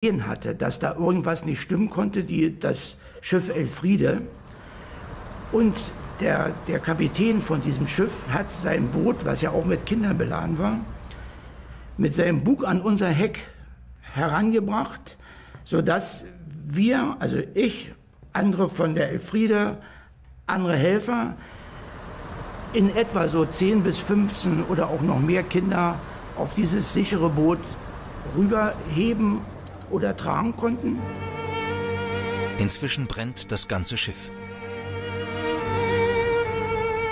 hatte, dass da irgendwas nicht stimmen konnte, die, das Schiff Elfriede. Und der, der Kapitän von diesem Schiff hat sein Boot, was ja auch mit Kindern beladen war, mit seinem Bug an unser Heck herangebracht, sodass wir, also ich, andere von der Elfriede, andere Helfer, in etwa so 10 bis 15 oder auch noch mehr Kinder auf dieses sichere Boot rüberheben oder tragen konnten. Inzwischen brennt das ganze Schiff.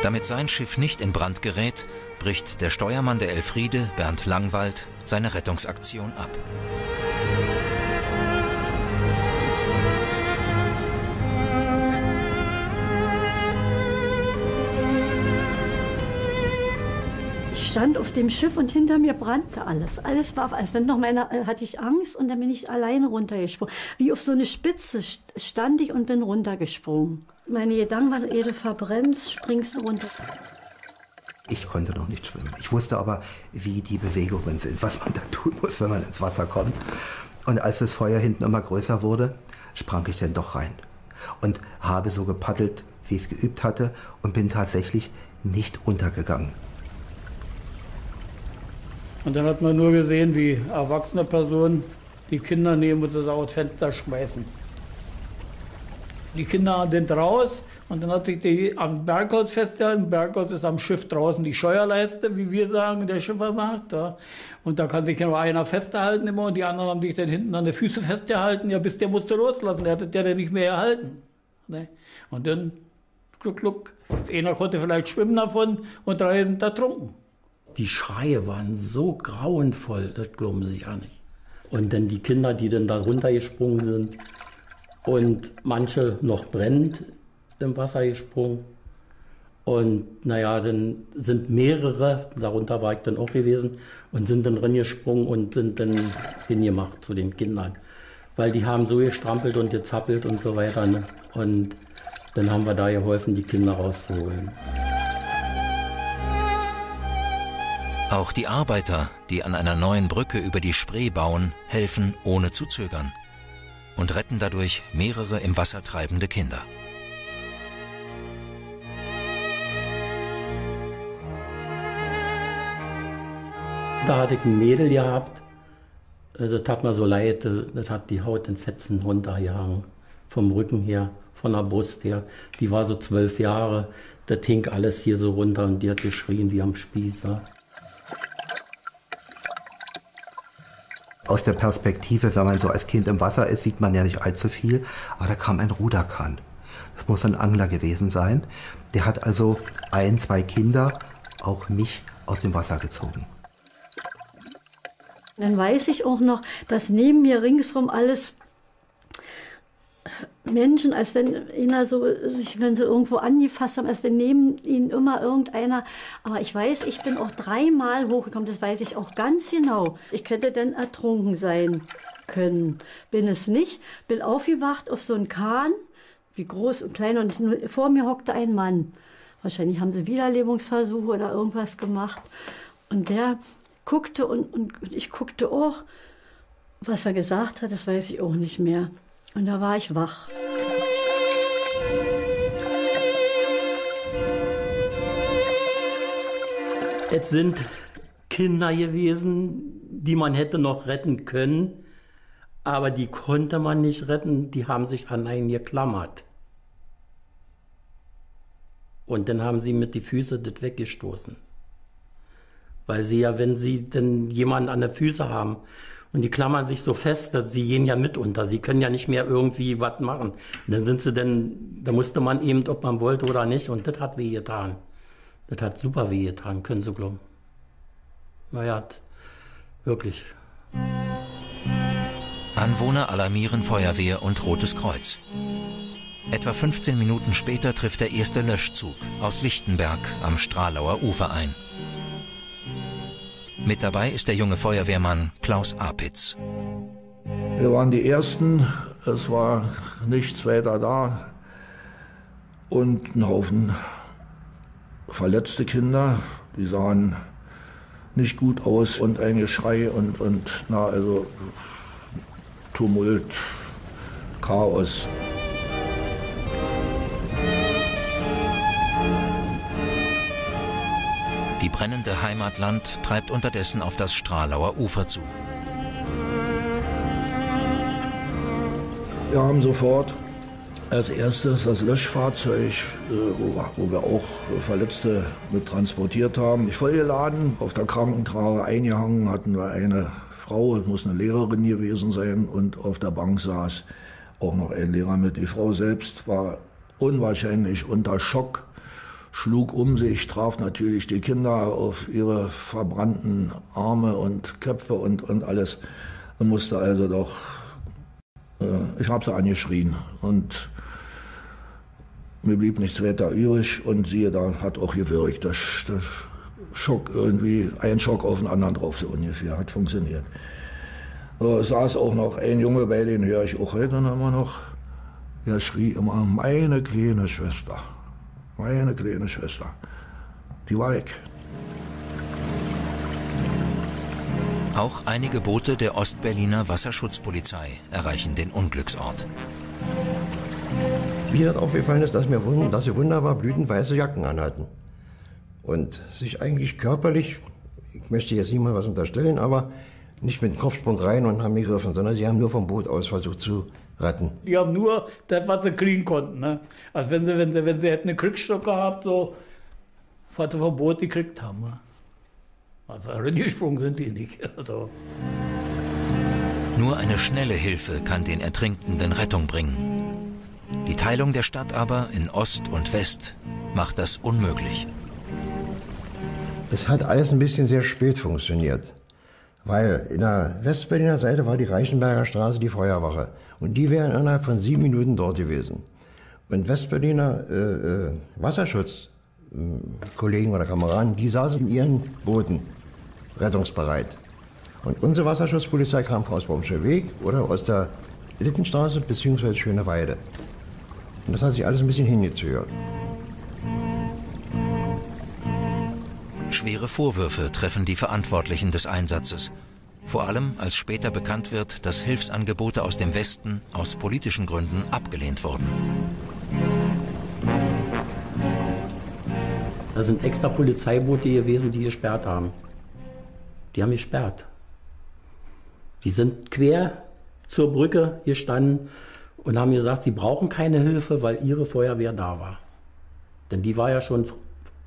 Damit sein Schiff nicht in Brand gerät, bricht der Steuermann der Elfriede, Bernd Langwald, seine Rettungsaktion ab. Stand auf dem Schiff und hinter mir brannte alles. Alles war, als wenn noch meine, äh, hatte ich Angst und dann bin ich alleine runtergesprungen. Wie auf so eine Spitze stand ich und bin runtergesprungen. Meine Gedanken waren, du verbrennst, springst du runter. Ich konnte noch nicht schwimmen. Ich wusste aber, wie die Bewegungen sind, was man da tun muss, wenn man ins Wasser kommt. Und als das Feuer hinten immer größer wurde, sprang ich dann doch rein. Und habe so gepaddelt, wie ich es geübt hatte, und bin tatsächlich nicht untergegangen. Und dann hat man nur gesehen, wie erwachsene Personen die Kinder nehmen und sie aus Fenster schmeißen. Die Kinder sind raus und dann hat sich die am Berghaus festgehalten. Berghaus ist am Schiff draußen die Scheuerleiste, wie wir sagen, der Schiffer sagt. Ja. Und da kann sich nur einer festhalten immer und die anderen haben sich dann hinten an den Füßen festgehalten. Ja, bis der musste loslassen, der hatte der nicht mehr erhalten. Ne? Und dann, gluck, gluck, einer konnte vielleicht schwimmen davon und drei sind ertrunken die Schreie waren so grauenvoll, das glauben Sie ja nicht. Und dann die Kinder, die dann da runtergesprungen sind und manche noch brennend im Wasser gesprungen. Und naja, dann sind mehrere, darunter war ich dann auch gewesen, und sind dann drin gesprungen und sind dann hingemacht zu den Kindern. Weil die haben so gestrampelt und gezappelt und so weiter. Ne? Und dann haben wir da geholfen, die Kinder rauszuholen. Auch die Arbeiter, die an einer neuen Brücke über die Spree bauen, helfen ohne zu zögern und retten dadurch mehrere im Wasser treibende Kinder. Da hatte ich ein Mädel gehabt, äh, das hat mir so leid, äh, das hat die Haut in Fetzen runtergehangen, vom Rücken her, von der Brust her. Die war so zwölf Jahre, das hing alles hier so runter und die hat geschrien wie am Spießer. Aus der Perspektive, wenn man so als Kind im Wasser ist, sieht man ja nicht allzu viel, aber da kam ein Ruderkahn. Das muss ein Angler gewesen sein. Der hat also ein, zwei Kinder, auch mich, aus dem Wasser gezogen. Dann weiß ich auch noch, dass neben mir ringsherum alles Menschen, als wenn einer so, wenn sie irgendwo angefasst haben, als wenn neben ihnen immer irgendeiner. Aber ich weiß, ich bin auch dreimal hochgekommen, das weiß ich auch ganz genau. Ich könnte dann ertrunken sein können. Bin es nicht, bin aufgewacht auf so einen Kahn, wie groß und klein, und vor mir hockte ein Mann. Wahrscheinlich haben sie Wiederlebungsversuche oder irgendwas gemacht. Und der guckte und, und ich guckte auch. Was er gesagt hat, das weiß ich auch nicht mehr. Und da war ich wach. Es sind Kinder gewesen, die man hätte noch retten können, aber die konnte man nicht retten, die haben sich an einen geklammert. Und dann haben sie mit die Füße das weggestoßen. Weil sie ja, wenn sie denn jemanden an der Füße haben und die klammern sich so fest, dass sie gehen ja mit unter. Sie können ja nicht mehr irgendwie was machen. Und dann sind sie denn, da musste man eben, ob man wollte oder nicht. Und das hat weh getan. Das hat super weh getan, können Sie glauben. Naja, wirklich. Anwohner alarmieren Feuerwehr und Rotes Kreuz. Etwa 15 Minuten später trifft der erste Löschzug aus Lichtenberg am Stralauer Ufer ein. Mit dabei ist der junge Feuerwehrmann Klaus Apitz. Wir waren die Ersten, es war nichts weiter da und ein Haufen verletzte Kinder, die sahen nicht gut aus und ein Geschrei und, und na, also Tumult, Chaos. Die brennende Heimatland treibt unterdessen auf das Stralauer Ufer zu. Wir haben sofort als erstes das Löschfahrzeug, äh, wo, wir auch Verletzte mit transportiert haben, vollgeladen. Auf der Krankentrage eingehangen hatten wir eine Frau, es muss eine Lehrerin gewesen sein, und auf der Bank saß auch noch ein Lehrer mit. Die Frau selbst war unwahrscheinlich unter Schock, schlug um sich, traf natürlich die Kinder auf ihre verbrannten Arme und Köpfe und, und alles. Und musste also doch, äh, ich habe sie angeschrien und mir blieb nichts weiter übrig und siehe, da hat auch gewirkt. Das, das Schock irgendwie, ein Schock auf den anderen drauf, so ungefähr, hat funktioniert. So, saß auch noch ein Junge bei, den höre ich auch heute immer noch. Der schrie immer, meine kleine Schwester, meine kleine Schwester. Die war weg. Auch einige Boote der Ostberliner Wasserschutzpolizei erreichen den Unglücksort. Wie das aufgefallen ist, dass, mir, dass sie wunderbar blütenweiße Jacken anhatten. Und sich eigentlich körperlich, ich möchte jetzt nicht mal was unterstellen, aber nicht mit dem Kopfsprung rein und haben gegriffen, sondern sie haben nur vom Boot aus versucht zu retten. Die haben nur das, was sie kriegen konnten. Ne? Also wenn sie, wenn, sie, wenn sie hätten einen Kriegsstock gehabt, so, was sie vom Boot gekriegt haben. Ne? Also reingesprungen sind die nicht. Also. Nur eine schnelle Hilfe kann den Ertrinkenden Rettung bringen. Die Teilung der Stadt aber in Ost und West macht das unmöglich. Es hat alles ein bisschen sehr spät funktioniert. Weil in der Westberliner Seite war die Reichenberger Straße die Feuerwache. Und die wären innerhalb von sieben Minuten dort gewesen. Und Westberliner äh, äh, Wasserschutzkollegen oder Kameraden, die saßen in ihren Booten rettungsbereit. Und unsere Wasserschutzpolizei kam aus Baumscher Weg oder aus der Littenstraße bzw. Schöne Weide. Und das hat sich alles ein bisschen hingezögert. Schwere Vorwürfe treffen die Verantwortlichen des Einsatzes. Vor allem, als später bekannt wird, dass Hilfsangebote aus dem Westen aus politischen Gründen abgelehnt wurden. Da sind extra Polizeiboote gewesen, die gesperrt haben. Die haben gesperrt. Die sind quer zur Brücke gestanden und haben gesagt, sie brauchen keine Hilfe, weil ihre Feuerwehr da war. Denn die war ja schon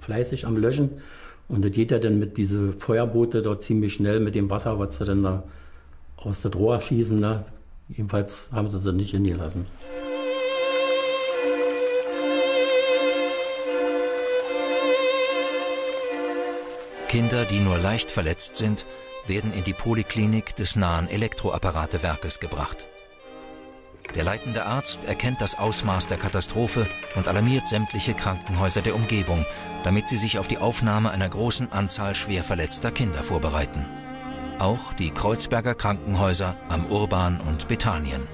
fleißig am Löschen und das geht ja dann mit diesen Feuerboote dort ziemlich schnell mit dem Wasser, was sie dann da aus der Rohr schießen. Ne? Jedenfalls haben sie sie nicht hingelassen. Kinder, die nur leicht verletzt sind, werden in die Poliklinik des nahen Elektroapparatewerkes gebracht. Der leitende Arzt erkennt das Ausmaß der Katastrophe und alarmiert sämtliche Krankenhäuser der Umgebung, damit sie sich auf die Aufnahme einer großen Anzahl schwer verletzter Kinder vorbereiten. Auch die Kreuzberger Krankenhäuser am Urban und Bethanien.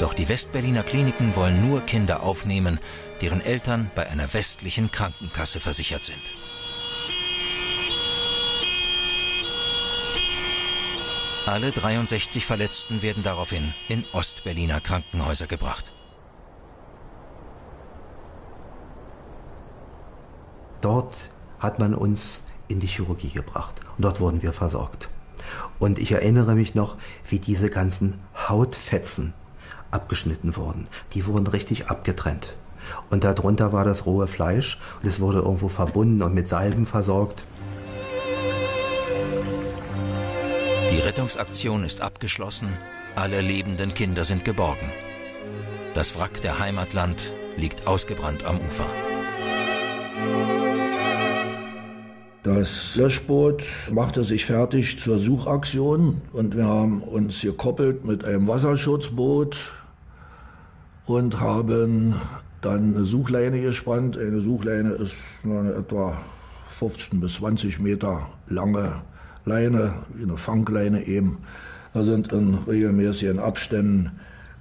Doch die Westberliner Kliniken wollen nur Kinder aufnehmen, deren Eltern bei einer westlichen Krankenkasse versichert sind. Alle 63 Verletzten werden daraufhin in Ostberliner Krankenhäuser gebracht. Dort hat man uns in die Chirurgie gebracht und dort wurden wir versorgt. Und ich erinnere mich noch, wie diese ganzen Hautfetzen abgeschnitten wurden. Die wurden richtig abgetrennt. Und darunter war das rohe Fleisch und es wurde irgendwo verbunden und mit Salben versorgt. Rettungsaktion ist abgeschlossen, alle lebenden Kinder sind geborgen. Das Wrack der Heimatland liegt ausgebrannt am Ufer. Das Löschboot machte sich fertig zur Suchaktion und wir haben uns gekoppelt mit einem Wasserschutzboot und haben dann eine Suchleine gespannt. Eine Suchleine ist etwa 15 bis 20 Meter lange Leine, wie eine Fangleine eben. Da sind in regelmäßigen Abständen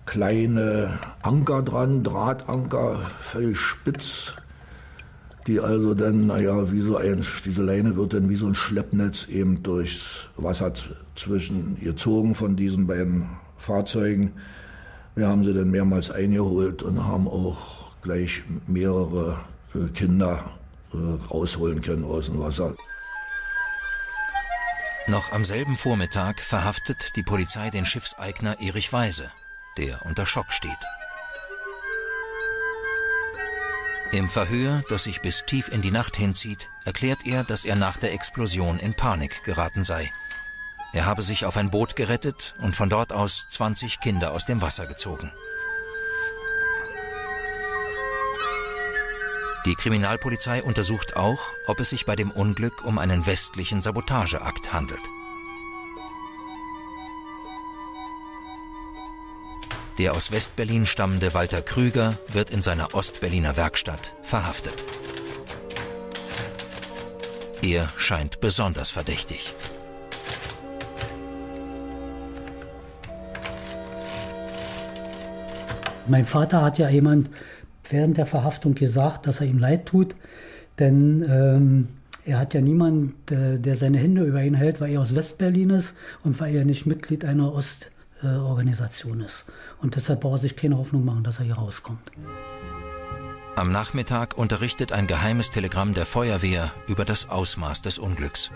kleine Anker dran, Drahtanker, völlig spitz die also dann, naja, wie so ein, diese Leine wird dann wie so ein Schleppnetz eben durchs Wasser zwischen gezogen von diesen beiden Fahrzeugen. Wir haben sie dann mehrmals eingeholt und haben auch gleich mehrere äh, Kinder äh, rausholen können aus dem Wasser. Noch am selben Vormittag verhaftet die Polizei den Schiffseigner Erich Weise, der unter Schock steht. Im Verhör, das sich bis tief in die Nacht hinzieht, erklärt er, dass er nach der Explosion in Panik geraten sei. Er habe sich auf ein Boot gerettet und von dort aus 20 Kinder aus dem Wasser gezogen. Die Kriminalpolizei untersucht auch, ob es sich bei dem Unglück um einen westlichen Sabotageakt handelt. Der aus Westberlin stammende Walter Krüger wird in seiner Ostberliner Werkstatt verhaftet. Er scheint besonders verdächtig. Mein Vater hat ja jemand während der Verhaftung gesagt, dass er ihm leid tut, denn ähm, er hat ja niemanden, der, der seine Hände über ihn hält, weil er aus Westberlin ist und weil er nicht Mitglied einer Ost äh, ist. Und deshalb braucht er sich keine Hoffnung machen, dass er hier rauskommt. Am Nachmittag unterrichtet ein geheimes Telegramm der Feuerwehr über das Ausmaß des Unglücks.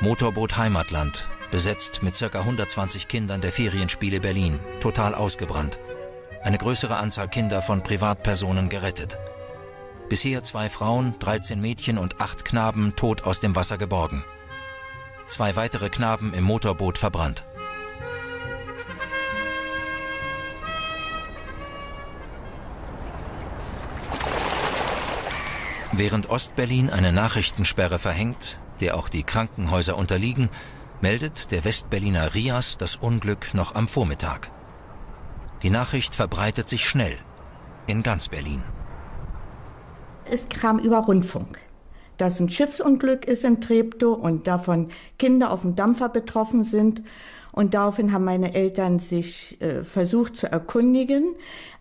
Motorboot Heimatland, besetzt mit ca. 120 Kindern der Ferienspiele Berlin, total ausgebrannt. Eine größere Anzahl Kinder von Privatpersonen gerettet. Bisher zwei Frauen, 13 Mädchen und acht Knaben tot aus dem Wasser geborgen. Zwei weitere Knaben im Motorboot verbrannt. Während Ostberlin eine Nachrichtensperre verhängt, der auch die Krankenhäuser unterliegen, meldet der Westberliner Rias das Unglück noch am Vormittag. Die Nachricht verbreitet sich schnell in ganz Berlin. Es kam über Rundfunk, dass ein Schiffsunglück ist in Treptow und davon Kinder auf dem Dampfer betroffen sind. Und daraufhin haben meine Eltern sich äh, versucht zu erkundigen,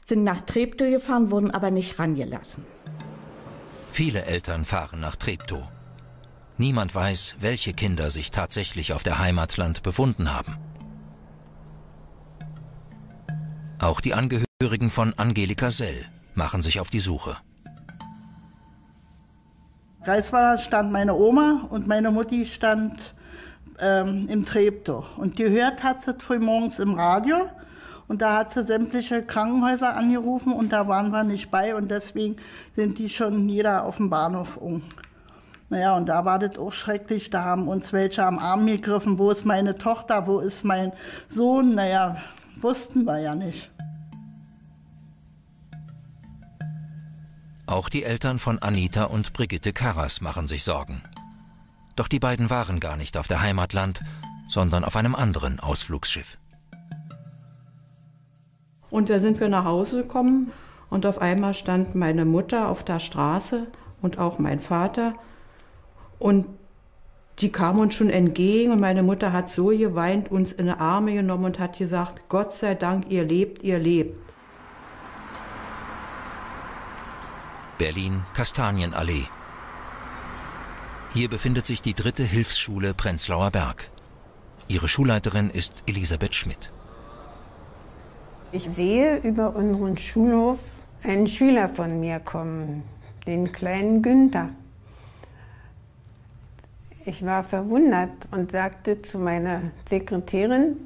sind nach Treptow gefahren, wurden aber nicht rangelassen. Viele Eltern fahren nach Treptow. Niemand weiß, welche Kinder sich tatsächlich auf der Heimatland befunden haben. Auch die Angehörigen von Angelika Sell machen sich auf die Suche. Reisweiler stand meine Oma und meine Mutti stand ähm, im Treptow. Und gehört hat sie früh morgens im Radio und da hat sie sämtliche Krankenhäuser angerufen und da waren wir nicht bei und deswegen sind die schon jeder auf dem Bahnhof um. Naja, und da war das auch schrecklich. Da haben uns welche am Arm gegriffen. Wo ist meine Tochter? Wo ist mein Sohn? Naja, wussten wir ja nicht. Auch die Eltern von Anita und Brigitte Karras machen sich Sorgen. Doch die beiden waren gar nicht auf der Heimatland, sondern auf einem anderen Ausflugsschiff. Und da sind wir nach Hause gekommen und auf einmal stand meine Mutter auf der Straße und auch mein Vater. Und die kamen uns schon entgegen und meine Mutter hat so geweint, uns in die Arme genommen und hat gesagt, Gott sei Dank, ihr lebt, ihr lebt. Berlin Kastanienallee. Hier befindet sich die dritte Hilfsschule Prenzlauer Berg. Ihre Schulleiterin ist Elisabeth Schmidt. Ich sehe über unseren Schulhof einen Schüler von mir kommen, den kleinen Günther. Ich war verwundert und sagte zu meiner Sekretärin,